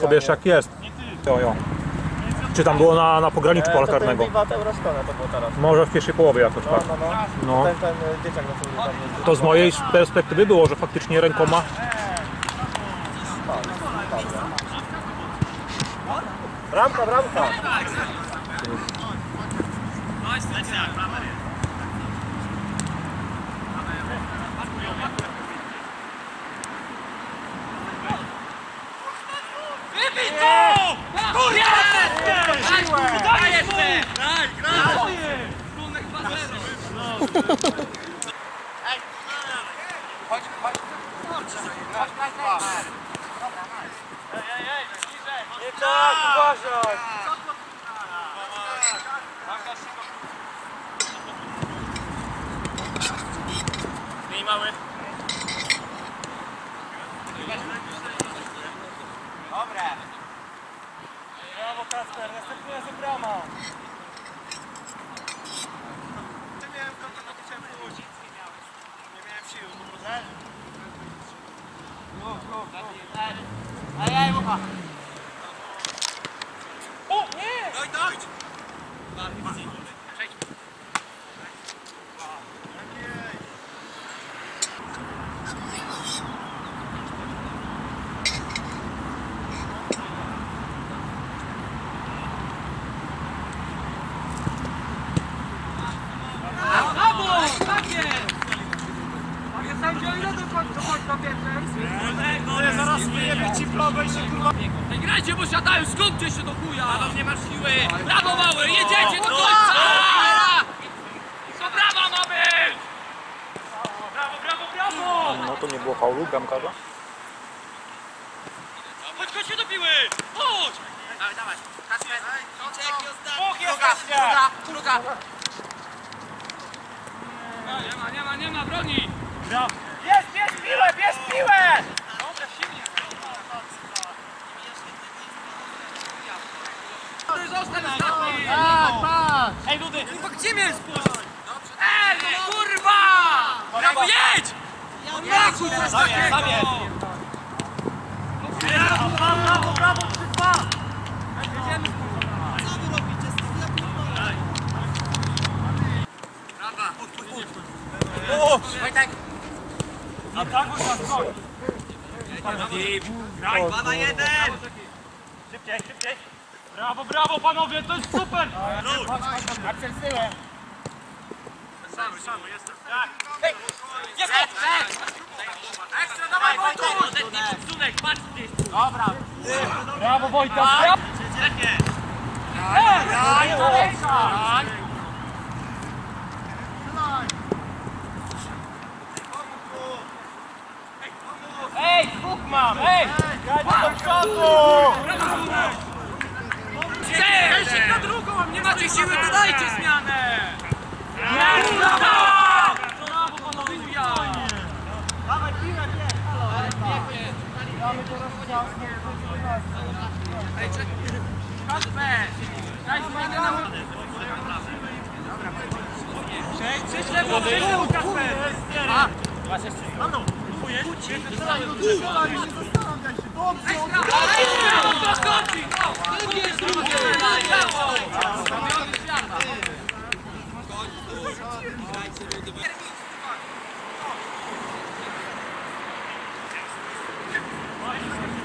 sobie jeszcze jak jest. Jo, jo. Czy tam było na, na pograniczu pola karnego? To. Może w pierwszej połowie jakoś No, tak. no, no. No. Tam jeździł. To z mojej perspektywy było, że faktycznie rękoma Bramka, bramka! 2-0. Nie tak, uważaj! Miej mały. Dobre. Brawo Kasper, następny jest brama! Nie miałem konta na chciałem pójść. Nie miałem siły po prostu. O, nie! Dojdź, dojdź! Przejdź. Brawo! Tak jest! Panie sędzio, ile do końca chodź do pierwszej? Ja zaraz wyjebie ci plomę i się kurwa... Nie grajcie, bo siadają, skupcie się do chuja! Adam nie masz siły! Brawo mały, jedziecie do końca! Co brawa ma być! Brawo, brawo, brawo! No to nie było faulu bramkarza? Chodź, chodź się do piły! Chodź! Dawaj, dawaj. Kasper, Dwóch jesteście! druga! Nie ma, nie ma, nie ma broni! Bierz, bierz piłę, bierz piłę! Dobra, silnie! Zostań ostatni! Tak, tak! Ej, Dudy! Kurwa, gdzie mnie spuść? Ej, kurwa! Brawo, jedź! Nie, kurwa, Zabierz, zabierz. Brawo, brawo, brawo, trzy, dwa! Wojtek! A tak już nas goni. Graj, 2 na 1! Szybciej, szybciej! Brawo, brawo panowie, to jest super! A przed tyłem! Samy, samy, jestem. Tak. Ej, jest Ekstra, dawaj Wojtek! Odetnij podsunek, patrz gdzieś. Dobra. Brawo Wojtek! Brawo! Lepiej. Ej, daleka! Ej, dwóch mam, ej! Graj do przodu! Cześć, na drugą! Nie macie siły, to dajcie zmianę! Jest, brawo! Brawo, panowie, zwijaj! Dawaj piłę, nie! Kasper! Daj zmianę na łodę! Przejdź, lewo, przejdź lewo, Kasper! A! Ekstra! Brawo, doskoczy! No! Drugie, drugie! Daj, brawo!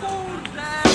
Porra!